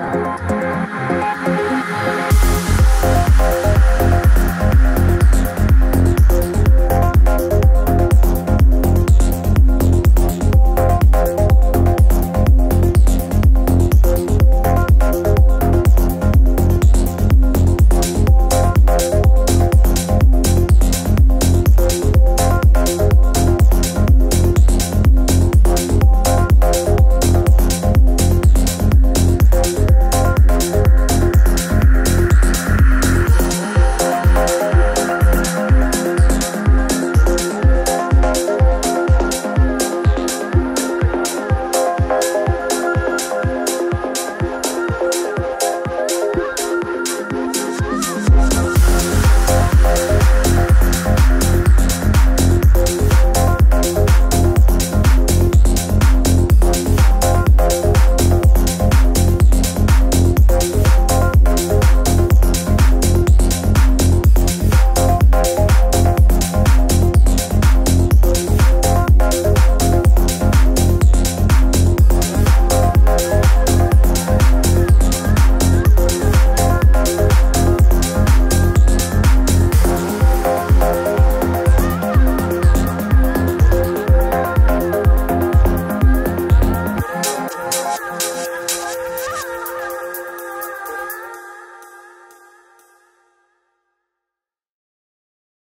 Bye.